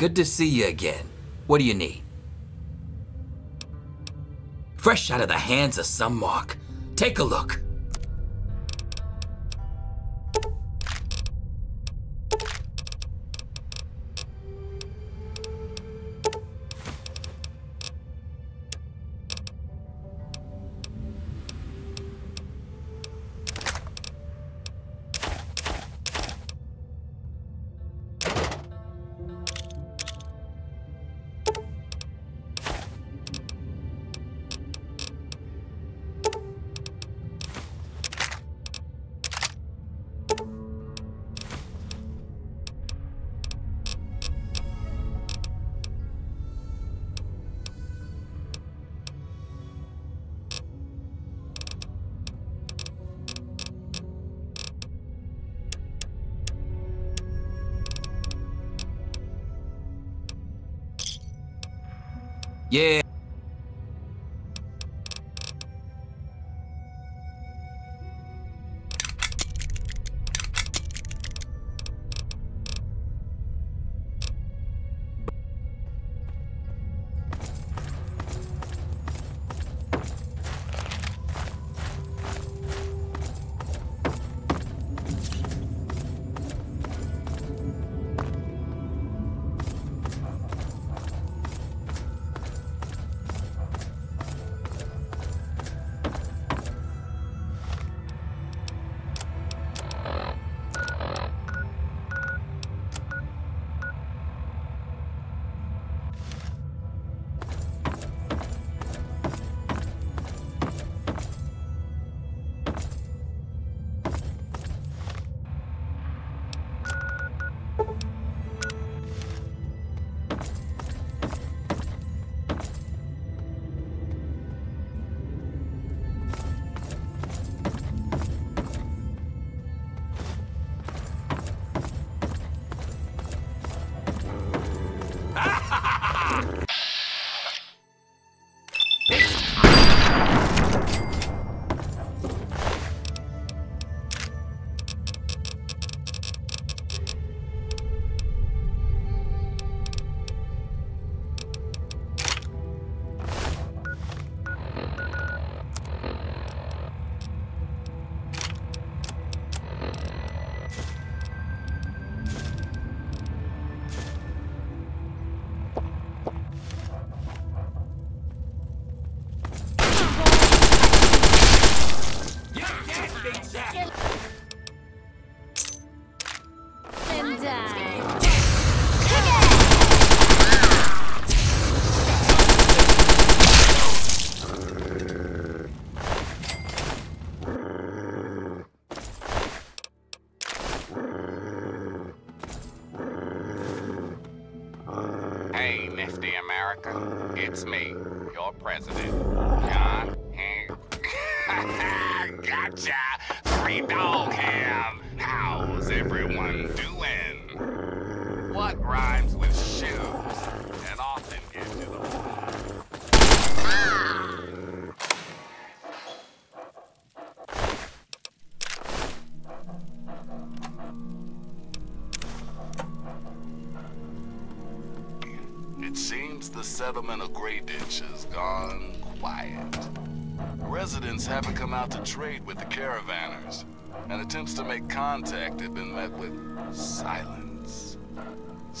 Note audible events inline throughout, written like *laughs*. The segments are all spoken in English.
good to see you again. What do you need? Fresh out of the hands of some mark. Take a look.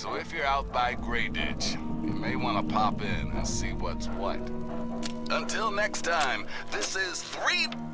So if you're out by Grey Ditch, you may want to pop in and see what's what. Until next time, this is 3...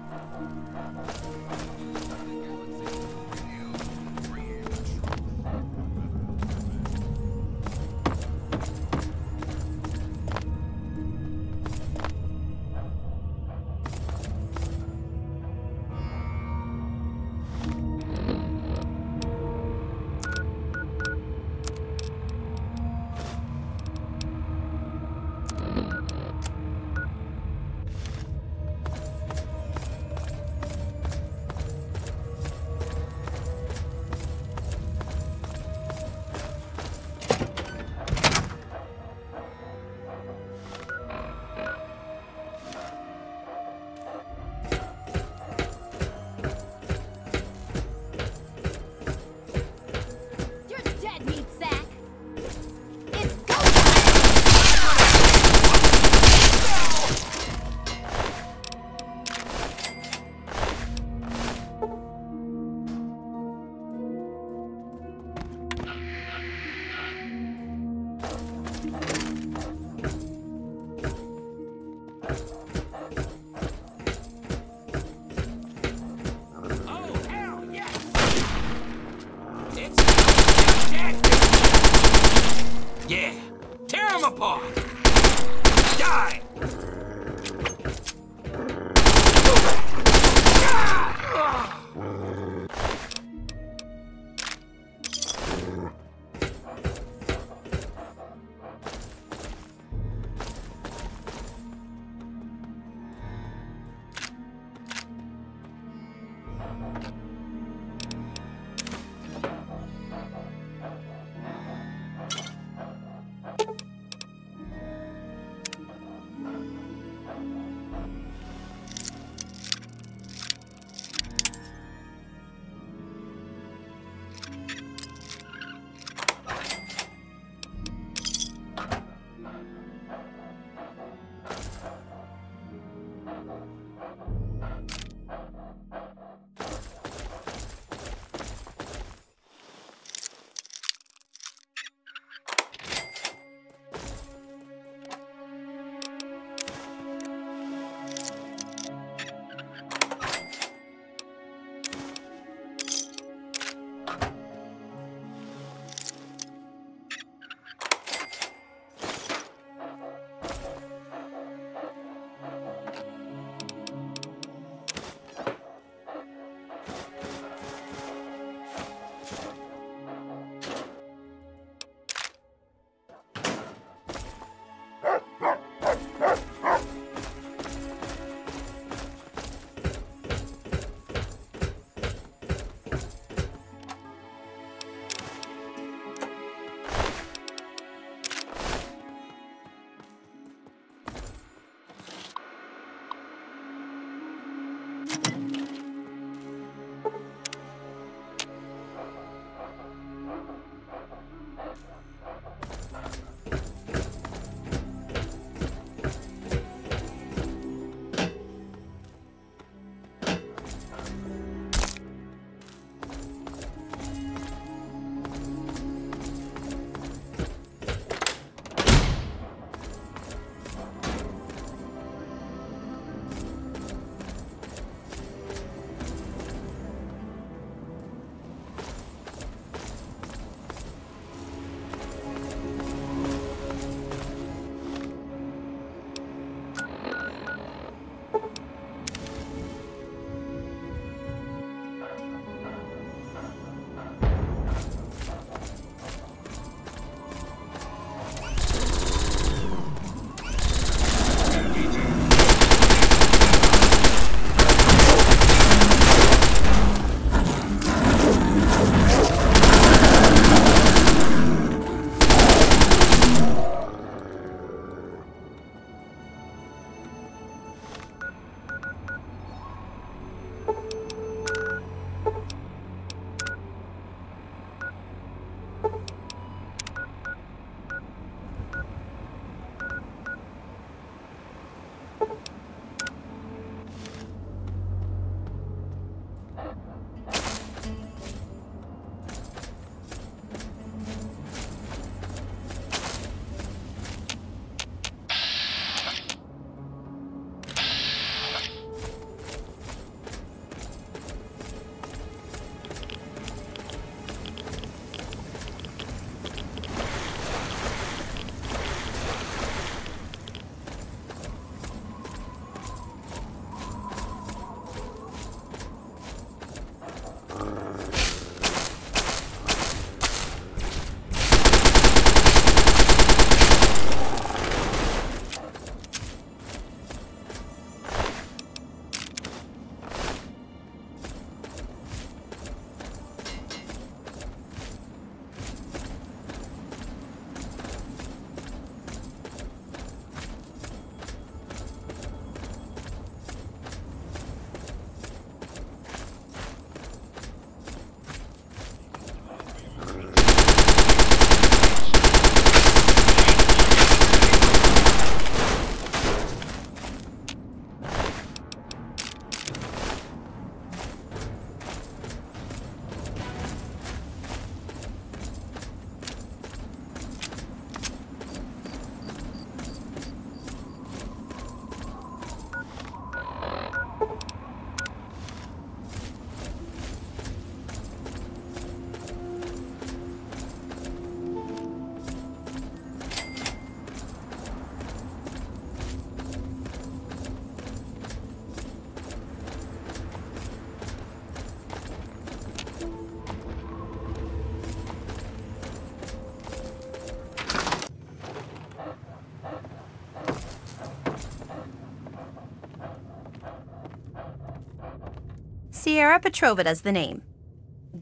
Sierra Petrovita's the name.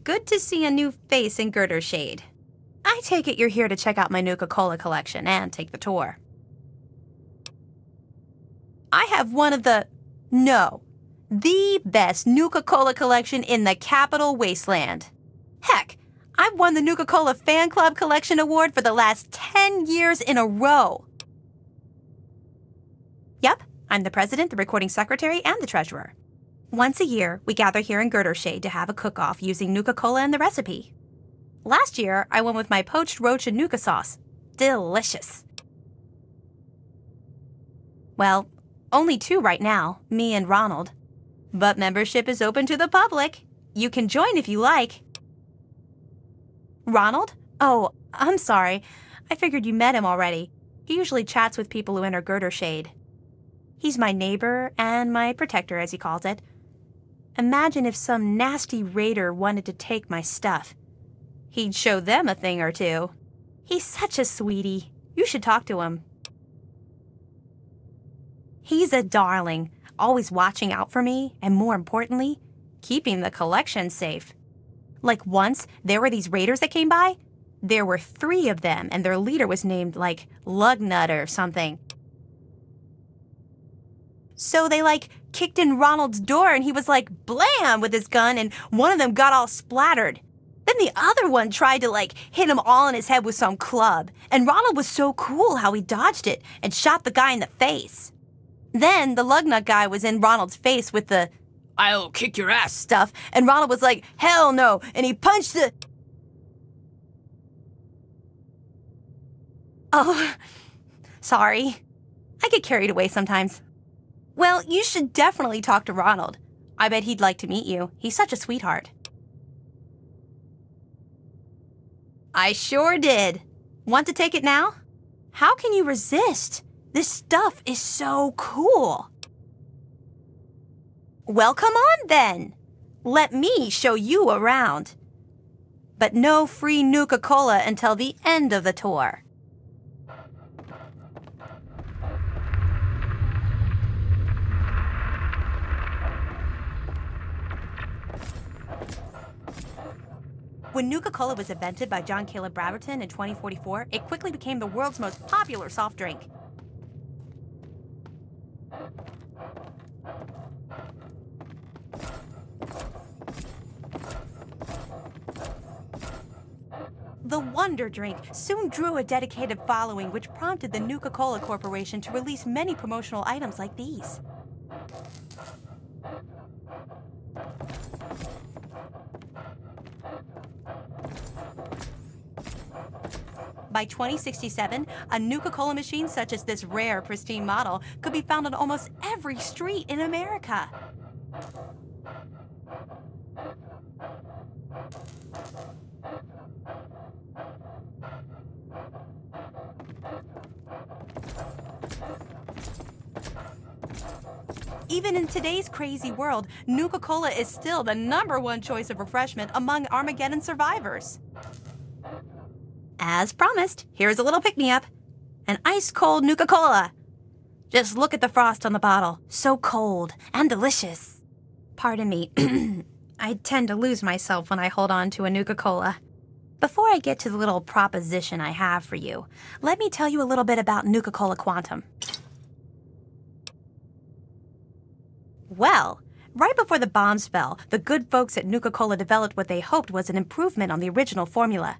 Good to see a new face in Girdershade. I take it you're here to check out my Nuka Cola collection and take the tour. I have one of the, no, the best Nuka Cola collection in the capital wasteland. Heck, I've won the Nuka Cola Fan Club Collection Award for the last 10 years in a row. Yep, I'm the president, the recording secretary, and the treasurer. Once a year, we gather here in Girdershade to have a cook off using Nuka Cola and the recipe. Last year, I went with my poached roach and Nuka sauce. Delicious. Well, only two right now, me and Ronald. But membership is open to the public. You can join if you like. Ronald? Oh, I'm sorry. I figured you met him already. He usually chats with people who enter Girdershade. He's my neighbor and my protector, as he calls it. Imagine if some nasty raider wanted to take my stuff. He'd show them a thing or two. He's such a sweetie. You should talk to him. He's a darling, always watching out for me, and more importantly, keeping the collection safe. Like once, there were these raiders that came by. There were three of them, and their leader was named like Lugnut or something. So they like kicked in Ronald's door and he was like blam with his gun and one of them got all splattered. Then the other one tried to like hit him all in his head with some club. And Ronald was so cool how he dodged it and shot the guy in the face. Then the lugnut guy was in Ronald's face with the I'll kick your ass. stuff and Ronald was like, hell no. And he punched the. Oh, *laughs* sorry. I get carried away sometimes. Well, you should definitely talk to Ronald. I bet he'd like to meet you. He's such a sweetheart. I sure did. Want to take it now? How can you resist? This stuff is so cool. Well, come on then. Let me show you around. But no free Nuka Cola until the end of the tour. When Nuka Cola was invented by John Caleb Bradberton in 2044, it quickly became the world's most popular soft drink. The Wonder Drink soon drew a dedicated following, which prompted the Nuka Cola Corporation to release many promotional items like these. By 2067, a Nuka Cola machine such as this rare, pristine model could be found on almost every street in America. Even in today's crazy world, Nuka Cola is still the number one choice of refreshment among Armageddon survivors. As promised, here's a little pick me up an ice cold Nuka Cola. Just look at the frost on the bottle. So cold and delicious. Pardon me, *clears throat* I tend to lose myself when I hold on to a Nuka Cola. Before I get to the little proposition I have for you, let me tell you a little bit about Nuka Cola Quantum. Well, right before the bombs fell, the good folks at Nuka Cola developed what they hoped was an improvement on the original formula.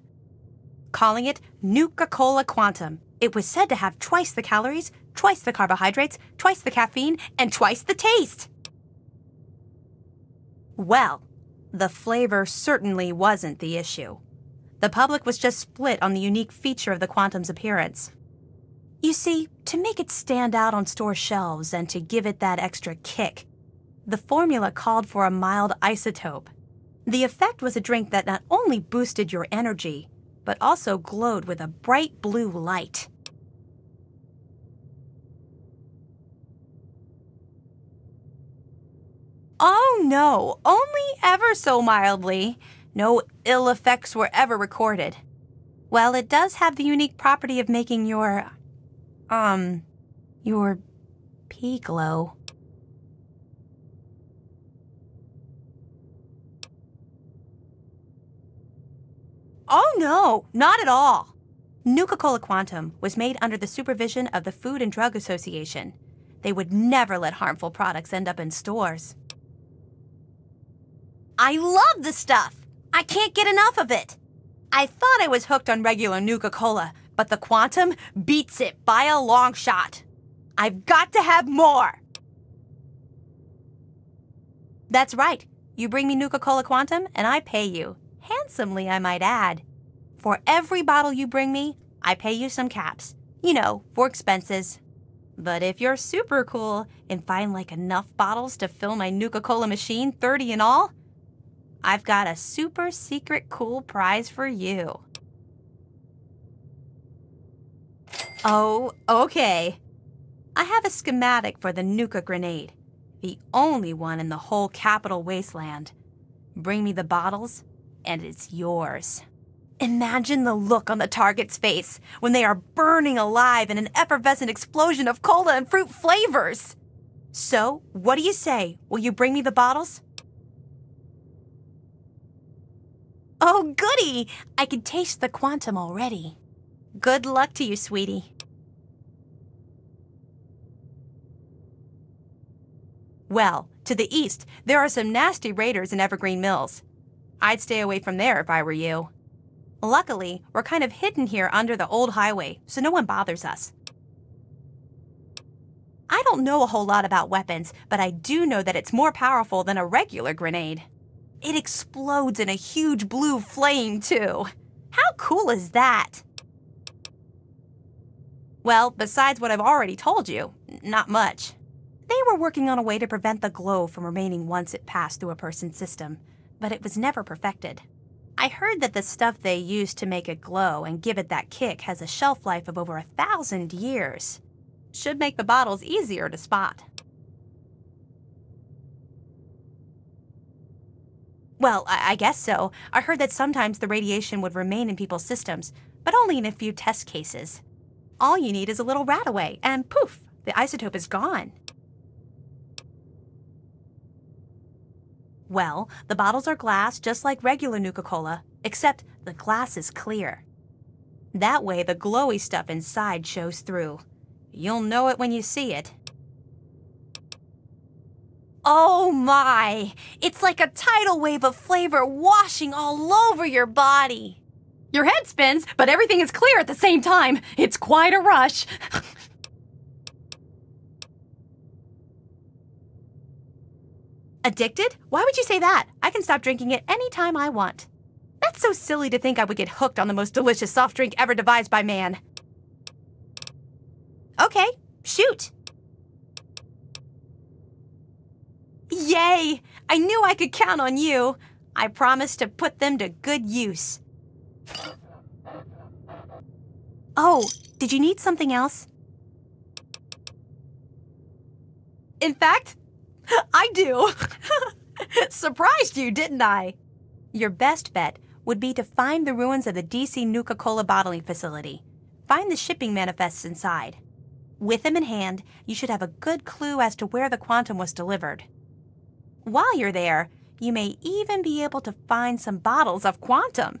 Calling it Nuka Cola Quantum, it was said to have twice the calories, twice the carbohydrates, twice the caffeine, and twice the taste. Well, the flavor certainly wasn't the issue. The public was just split on the unique feature of the Quantum's appearance. You see, to make it stand out on store shelves and to give it that extra kick, the formula called for a mild isotope. The effect was a drink that not only boosted your energy, but also glowed with a bright blue light. Oh no, only ever so mildly. No ill effects were ever recorded. Well, it does have the unique property of making your, um, your pee glow. Oh no, not at all. Nuka Cola Quantum was made under the supervision of the Food and Drug Association. They would never let harmful products end up in stores. I love the stuff! I can't get enough of it! I thought I was hooked on regular Nuka Cola, but the Quantum beats it by a long shot. I've got to have more! That's right. You bring me Nuka Cola Quantum, and I pay you. Handsomely, I might add. For every bottle you bring me, I pay you some caps. You know, for expenses. But if you're super cool and find like enough bottles to fill my Nuka Cola machine, 30 in all, I've got a super secret cool prize for you. Oh, okay. I have a schematic for the Nuka grenade, the only one in the whole capital wasteland. Bring me the bottles, and it's yours. Imagine the look on the target's face when they are burning alive in an effervescent explosion of cola and fruit flavors. So, what do you say? Will you bring me the bottles? Oh, goody! I can taste the quantum already. Good luck to you, sweetie. Well, to the east, there are some nasty raiders in Evergreen Mills. I'd stay away from there if I were you. Luckily, we're kind of hidden here under the old highway, so no one bothers us. I don't know a whole lot about weapons, but I do know that it's more powerful than a regular grenade. It explodes in a huge blue flame, too. How cool is that? Well, besides what I've already told you, not much. They were working on a way to prevent the glow from remaining once it passed through a person's system, but it was never perfected. I heard that the stuff they use to make it glow and give it that kick has a shelf life of over a thousand years. Should make the bottles easier to spot. Well, I, I guess so. I heard that sometimes the radiation would remain in people's systems, but only in a few test cases. All you need is a little RadAway, and poof, the isotope is gone. Well, the bottles are glass just like regular Nuka Cola, except the glass is clear. That way, the glowy stuff inside shows through. You'll know it when you see it. Oh my! It's like a tidal wave of flavor washing all over your body. Your head spins, but everything is clear at the same time. It's quite a rush. *laughs* Addicted? Why would you say that? I can stop drinking it any time I want. That's so silly to think I would get hooked on the most delicious soft drink ever devised by man. Okay, shoot. Yay! I knew I could count on you. I promised to put them to good use. Oh, did you need something else? In fact, *laughs* I do. *laughs* Surprised you, didn't I? Your best bet would be to find the ruins of the DC Nuka Cola bottling facility. Find the shipping manifests inside. With them in hand, you should have a good clue as to where the quantum was delivered. While you're there, you may even be able to find some bottles of quantum.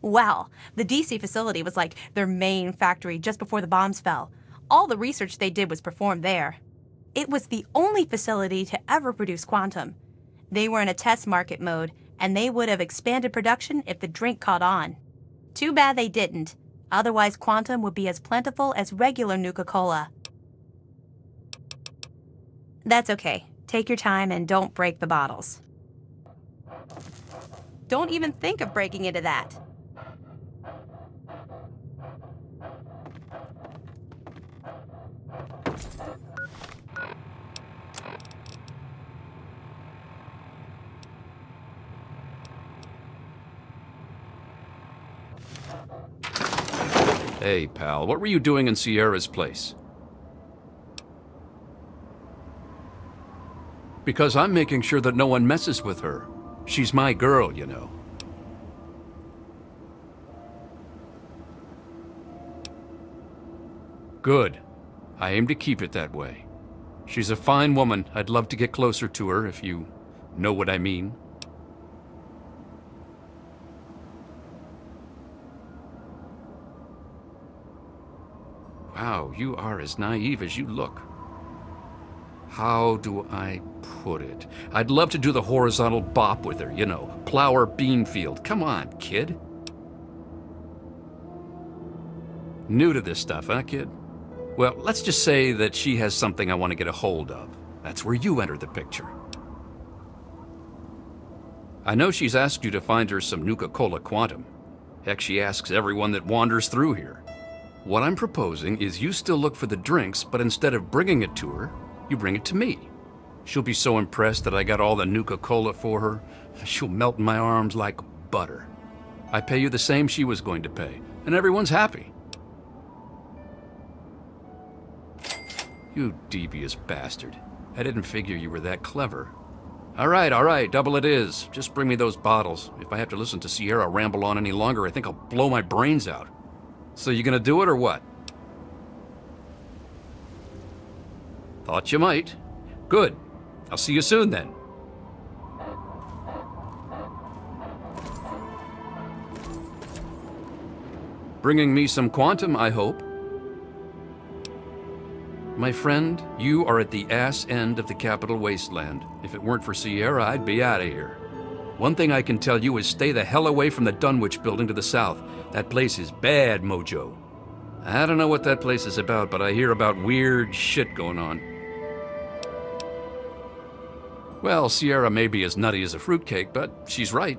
Well, the DC facility was like their main factory just before the bombs fell. All the research they did was performed there. It was the only facility to ever produce quantum. They were in a test market mode, and they would have expanded production if the drink caught on. Too bad they didn't. Otherwise, quantum would be as plentiful as regular Nuka Cola. That's okay. Take your time and don't break the bottles. Don't even think of breaking into that. Hey, pal, what were you doing in Sierra's place? Because I'm making sure that no one messes with her. She's my girl, you know. Good. I aim to keep it that way. She's a fine woman. I'd love to get closer to her if you know what I mean. Wow, you are as naive as you look. How do I put it? I'd love to do the horizontal bop with her, you know, plow her bean field. Come on, kid. New to this stuff, huh, kid? Well, let's just say that she has something I want to get a hold of. That's where you enter the picture. I know she's asked you to find her some Nuka Cola Quantum. Heck, she asks everyone that wanders through here. What I'm proposing is you still look for the drinks, but instead of bringing it to her, you bring it to me. She'll be so impressed that I got all the Nuka Cola for her, *laughs* she'll melt in my arms like butter. I pay you the same she was going to pay, and everyone's happy. You devious bastard. I didn't figure you were that clever. All right, all right, double it is. Just bring me those bottles. If I have to listen to Sierra ramble on any longer, I think I'll blow my brains out. So you gonna do it or what? Thought you might. Good. I'll see you soon then. Bringing me some quantum, I hope. My friend, you are at the ass end of the capital wasteland. If it weren't for Sierra, I'd be out of here. One thing I can tell you is stay the hell away from the Dunwich building to the south. That place is bad, Mojo. I don't know what that place is about, but I hear about weird shit going on. Well, Sierra may be as nutty as a fruitcake, but she's right.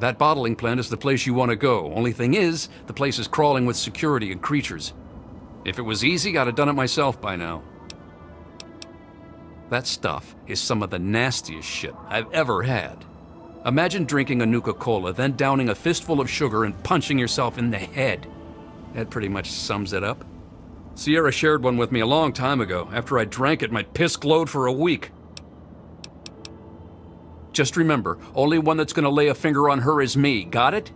That bottling plant is the place you want to go. Only thing is, the place is crawling with security and creatures. If it was easy, I'd have done it myself by now. That stuff is some of the nastiest shit I've ever had. Imagine drinking a Nuka Cola, then downing a fistful of sugar and punching yourself in the head. That pretty much sums it up. Sierra shared one with me a long time ago. After I drank it, my piss glowed for a week. Just remember, only one that's gonna lay a finger on her is me. Got it?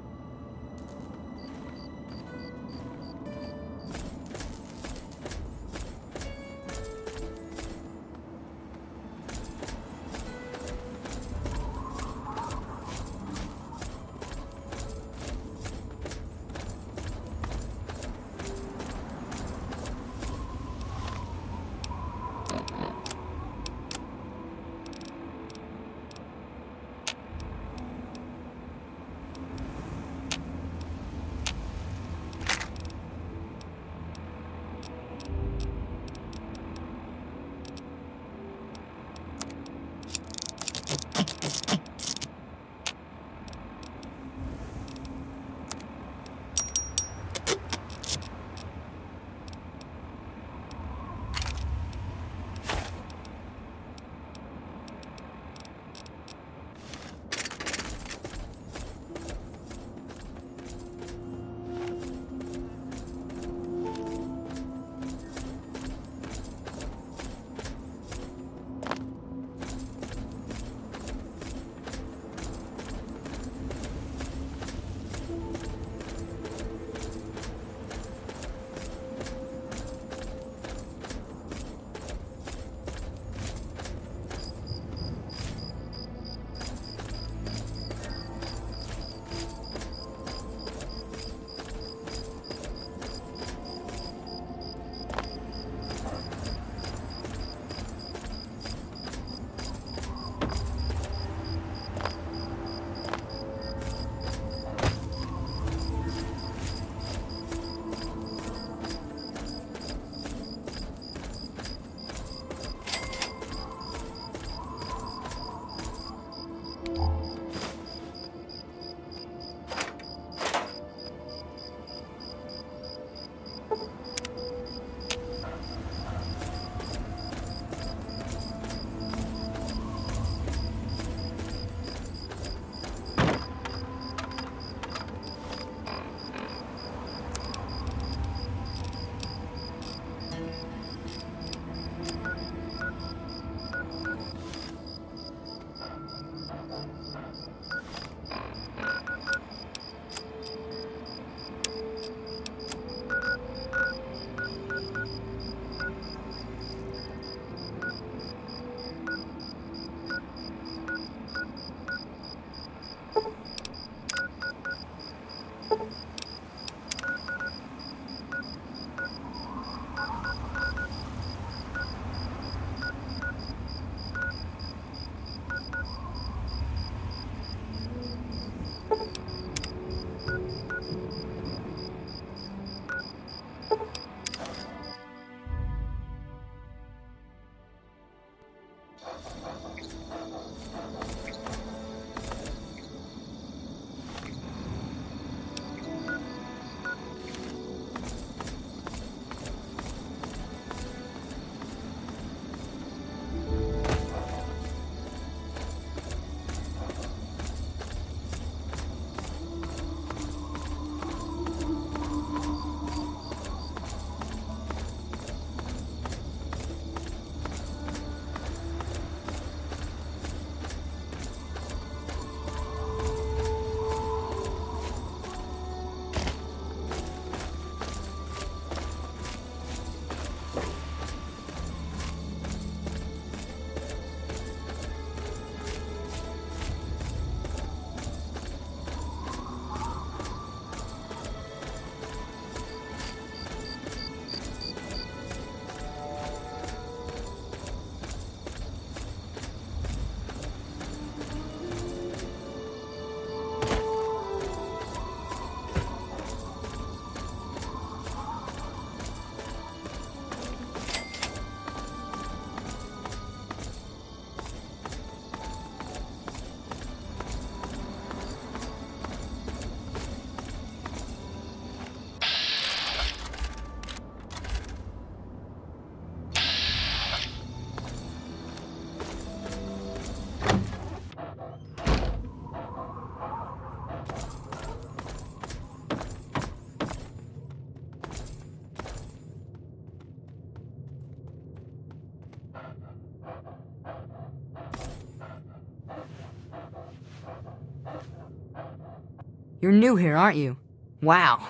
You're new here, aren't you? Wow.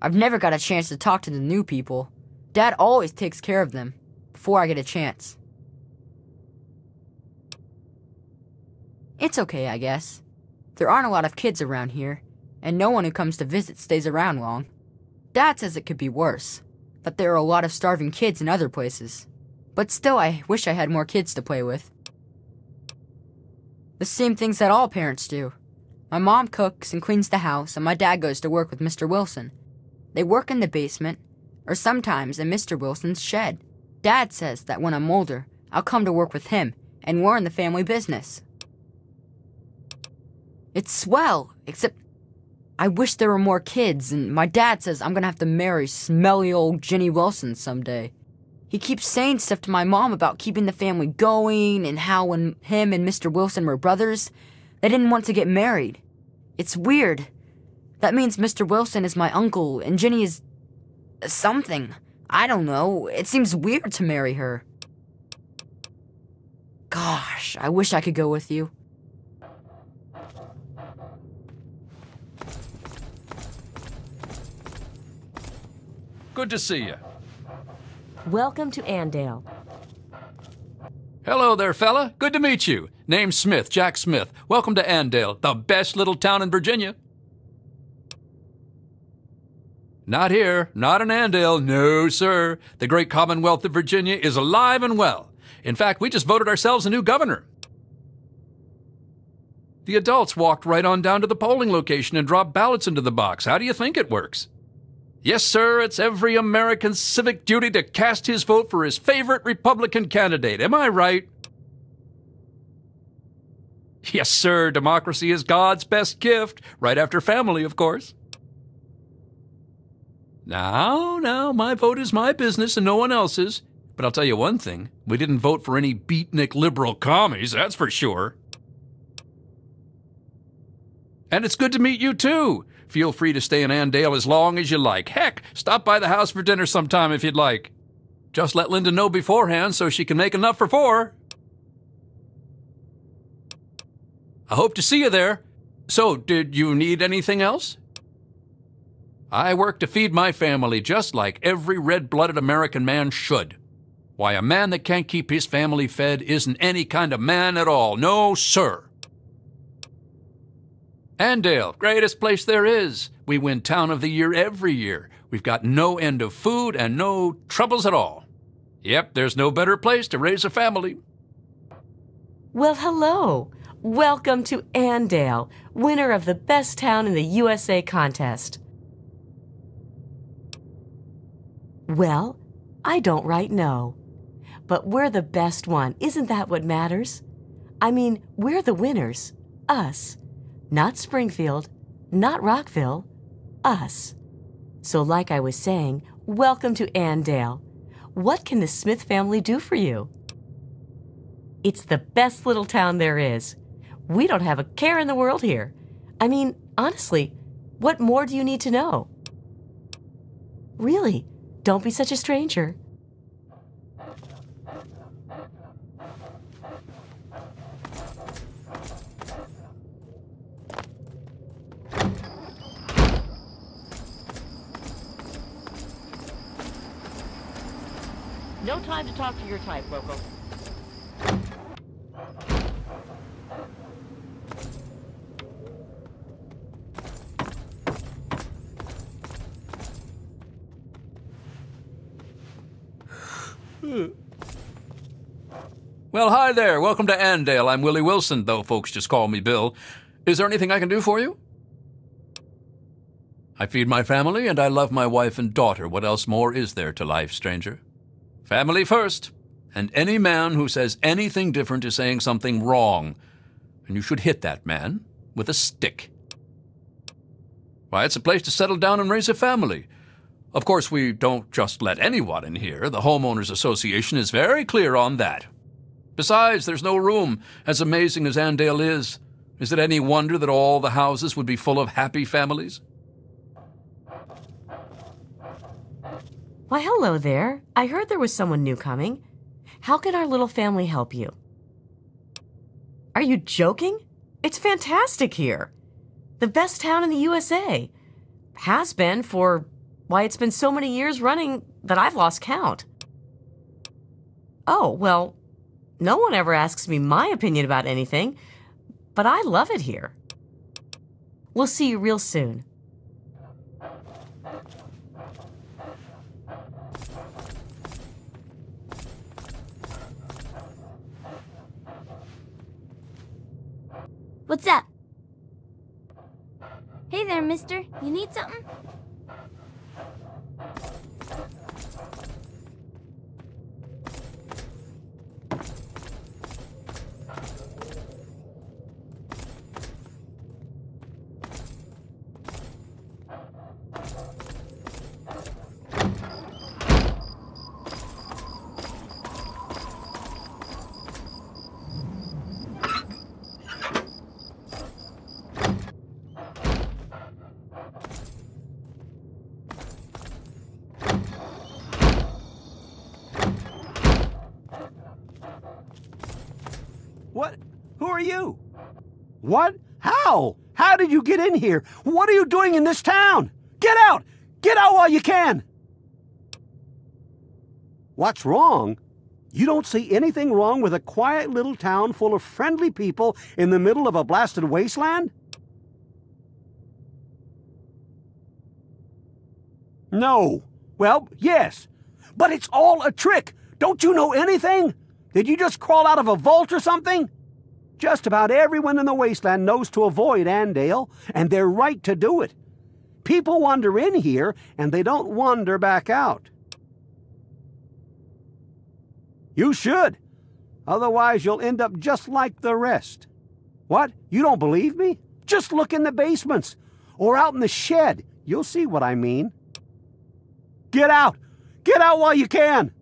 I've never got a chance to talk to the new people. Dad always takes care of them before I get a chance. It's okay, I guess. There aren't a lot of kids around here, and no one who comes to visit stays around long. Dad says it could be worse, that there are a lot of starving kids in other places. But still, I wish I had more kids to play with. The same things that all parents do. My mom cooks and cleans the house, and my dad goes to work with Mr. Wilson. They work in the basement, or sometimes in Mr. Wilson's shed. Dad says that when I'm older, I'll come to work with him, and we're in the family business. It's swell, except I wish there were more kids, and my dad says I'm gonna have to marry smelly old Jenny Wilson someday. He keeps saying stuff to my mom about keeping the family going and how when him and Mr. Wilson were brothers, they didn't want to get married. It's weird. That means Mr. Wilson is my uncle and Jenny is something. I don't know. It seems weird to marry her. Gosh, I wish I could go with you. Good to see you. Welcome to Andale. Hello there, fella. Good to meet you. Name's Smith, Jack Smith. Welcome to Andale, the best little town in Virginia. Not here, not in Andale, no, sir. The great Commonwealth of Virginia is alive and well. In fact, we just voted ourselves a new governor. The adults walked right on down to the polling location and dropped ballots into the box. How do you think it works? Yes, sir, it's every American's civic duty to cast his vote for his favorite Republican candidate. Am I right? Yes, sir, democracy is God's best gift, right after family, of course. Now, now, my vote is my business and no one else's. But I'll tell you one thing we didn't vote for any beatnik liberal commies, that's for sure. And it's good to meet you, too. Feel free to stay in Andale as long as you like. Heck, stop by the house for dinner sometime if you'd like. Just let Linda know beforehand so she can make enough for four. I hope to see you there. So, did you need anything else? I work to feed my family just like every red blooded American man should. Why, a man that can't keep his family fed isn't any kind of man at all. No, sir. Andale, greatest place there is. We win Town of the Year every year. We've got no end of food and no troubles at all. Yep, there's no better place to raise a family. Well, hello. Welcome to Andale, winner of the Best Town in the USA contest. Well, I don't right know. But we're the best one. Isn't that what matters? I mean, we're the winners. Us. Not Springfield, not Rockville, us. So, like I was saying, welcome to Andale. What can the Smith family do for you? It's the best little town there is. We don't have a care in the world here. I mean, honestly, what more do you need to know? Really, don't be such a stranger. No time to talk to your type, local. Well, hi there. Welcome to Andale. I'm Willie Wilson, though folks just call me Bill. Is there anything I can do for you? I feed my family and I love my wife and daughter. What else more is there to life, stranger? Family first. And any man who says anything different is saying something wrong. And you should hit that man with a stick. Why, it's a place to settle down and raise a family. Of course, we don't just let anyone in here. The Homeowners Association is very clear on that. Besides, there's no room. As amazing as Andale is, is it any wonder that all the houses would be full of happy families? Why, hello there. I heard there was someone new coming. How can our little family help you? Are you joking? It's fantastic here. The best town in the USA. Has been for, why, it's been so many years running that I've lost count. Oh, well, no one ever asks me my opinion about anything, but I love it here. We'll see you real soon. What's up? Hey there, mister. You need something? What? How? How did you get in here? What are you doing in this town? Get out! Get out while you can! What's wrong? You don't see anything wrong with a quiet little town full of friendly people in the middle of a blasted wasteland? No. Well, yes. But it's all a trick. Don't you know anything? Did you just crawl out of a vault or something? Just about everyone in the wasteland knows to avoid Andale, and they're right to do it. People wander in here, and they don't wander back out. You should. Otherwise, you'll end up just like the rest. What? You don't believe me? Just look in the basements or out in the shed. You'll see what I mean. Get out! Get out while you can!